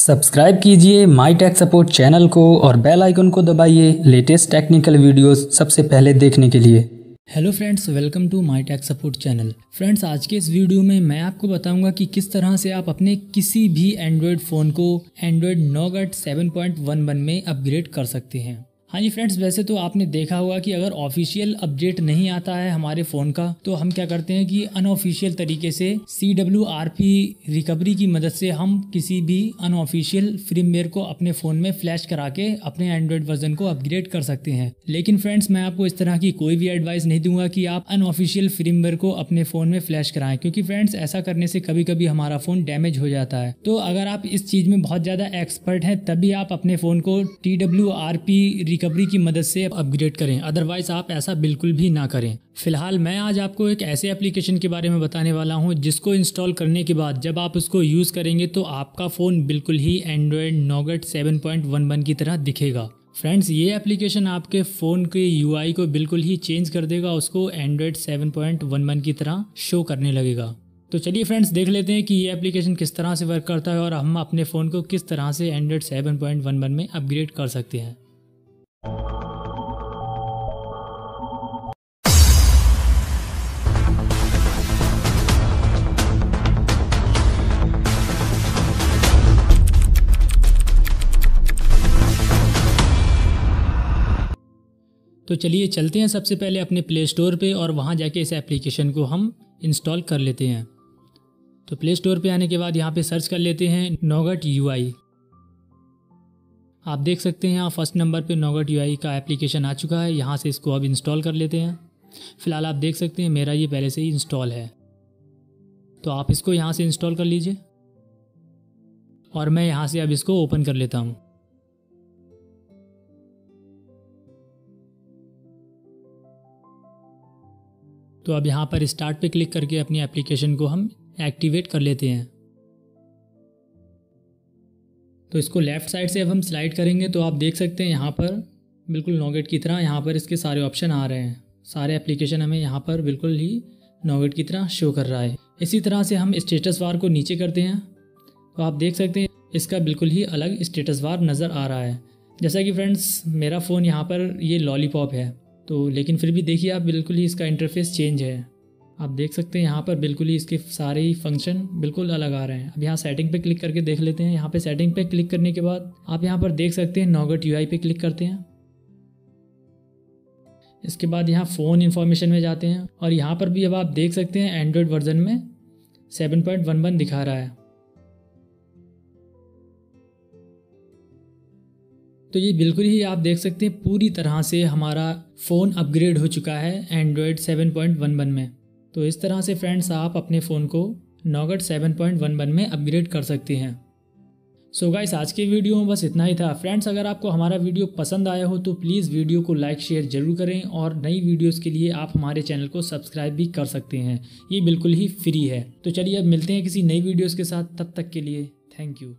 Subscribe कीजिए माई tech support channel को और बेल आइकन को दबाइए लेटेस्ट टेक्निकल वीडियोस सबसे पहले देखने के लिए। Hello friends welcome to my tech support channel friends आज के इस वीडियो में मैं आपको बताऊँगा कि किस तरह से आप अपने किसी भी एंड्रॉयड फ़ोन को एंड्रॉयड नोगट 7.11 में अपग्रेड कर सकते हैं। हाँ जी फ्रेंड्स वैसे तो आपने देखा होगा कि अगर ऑफिशियल अपडेट नहीं आता है हमारे फ़ोन का तो हम क्या करते हैं कि अनऑफिशियल तरीके से C W R P recovery की मदद से हम किसी भी अनऑफिशियल फ्रीमवेयर को अपने फ़ोन में फ्लैश करा के अपने एंड्रॉयड वर्जन को अपग्रेड कर सकते हैं। लेकिन फ्रेंड्स मैं आपको इस तरह की कोई भी एडवाइस नहीं दूँगा कि आप अनऑफिशियल फ्रीमवेयर को अपने फ़ोन में फ्लैश कराएँ, क्योंकि फ्रेंड्स ऐसा करने से कभी कभी हमारा फ़ोन डैमेज हो जाता है। तो अगर आप इस चीज़ में बहुत ज़्यादा एक्सपर्ट हैं, तभी आप अपने फ़ोन को T W R P recovery की मदद से अपग्रेड करें। अदरवाइज़ आप ऐसा बिल्कुल भी ना करें। फ़िलहाल, मैं आज आपको एक ऐसे एप्लीकेशन के बारे में बताने वाला हूँ, जिसको इंस्टॉल करने के बाद जब आप उसको यूज़ करेंगे तो आपका फ़ोन बिल्कुल ही एंड्रॉयड नोगट 7.11 की तरह दिखेगा। फ्रेंड्स ये एप्लीकेशन आपके फ़ोन के यूआई को बिल्कुल ही चेंज कर देगा, उसको एंड्रॉयड 7.11 की तरह शो करने लगेगा। तो चलिए फ्रेंड्स देख लेते हैं कि ये एप्लीकेशन किस तरह से वर्क करता है और हम अपने फ़ोन को किस तरह से एंड्रॉयड 7.11 में अपग्रेड कर सकते हैं। तो चलिए चलते हैं सबसे पहले अपने प्ले स्टोर पर और वहाँ जाके इस एप्लीकेशन को हम इंस्टॉल कर लेते हैं। तो प्ले स्टोर पे आने के बाद यहाँ पे सर्च कर लेते हैं नोगट यूआई आप देख सकते हैं यहाँ फ़र्स्ट नंबर पे नोगट यू का एप्लीकेशन आ चुका है। यहाँ से इसको अब इंस्टॉल कर लेते हैं। फ़िलहाल आप देख सकते हैं मेरा ये पहले से ही इंस्टॉल है। तो आप इसको यहाँ से इंस्टॉल कर लीजिए। और मैं यहाँ से अब इसको ओपन कर लेता हूँ। तो अब यहाँ पर स्टार्ट पे क्लिक करके अपनी एप्लीकेशन को हम एक्टिवेट कर लेते हैं। तो इसको लेफ़्ट साइड से अब हम स्लाइड करेंगे तो आप देख सकते हैं यहाँ पर बिल्कुल नोगेट की तरह यहाँ पर इसके सारे ऑप्शन आ रहे हैं। सारे एप्लीकेशन हमें यहाँ पर बिल्कुल ही नोगेट की तरह शो कर रहा है। इसी तरह से हम स्टेटस वार को नीचे करते हैं। तो आप देख सकते हैं इसका बिल्कुल ही अलग स्टेटस वार नज़र आ रहा है। जैसा कि फ्रेंड्स मेरा फ़ोन यहाँ पर ये लॉलीपॉप है। तो लेकिन फिर भी देखिए आप, बिल्कुल ही इसका इंटरफेस चेंज है। आप देख सकते हैं यहाँ पर बिल्कुल ही इसके सारे ही फ़ंक्शन बिल्कुल अलग आ रहे हैं। अब यहाँ सेटिंग पे क्लिक करके देख लेते हैं। यहाँ पे सेटिंग पे क्लिक करने के बाद आप यहाँ पर देख सकते हैं नॉगट यू पे क्लिक करते हैं। इसके बाद यहाँ फ़ोन इन्फॉर्मेशन में जाते हैं और यहाँ पर भी अब आप देख सकते हैं एंड्रॉयड वर्जन में सेवन पॉइंट वन वन दिखा रहा है। तो ये बिल्कुल ही आप देख सकते हैं, पूरी तरह से हमारा फ़ोन अपग्रेड हो चुका है एंड्रॉयड 7.11 में। तो इस तरह से फ्रेंड्स आप अपने फ़ोन को नोगट 7.11 में अपग्रेड कर सकते हैं। सो so गाइस आज के वीडियो में बस इतना ही था। फ्रेंड्स अगर आपको हमारा वीडियो पसंद आया हो तो प्लीज़ वीडियो को लाइक शेयर ज़रूर करें और नई वीडियोस के लिए आप हमारे चैनल को सब्सक्राइब भी कर सकते हैं। ये बिल्कुल ही फ्री है। तो चलिए अब मिलते हैं किसी नई वीडियोस के साथ। तब तक के लिए थैंक यू